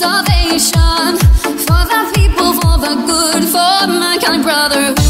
salvation for the people, for the good, for mankind, brotherhood.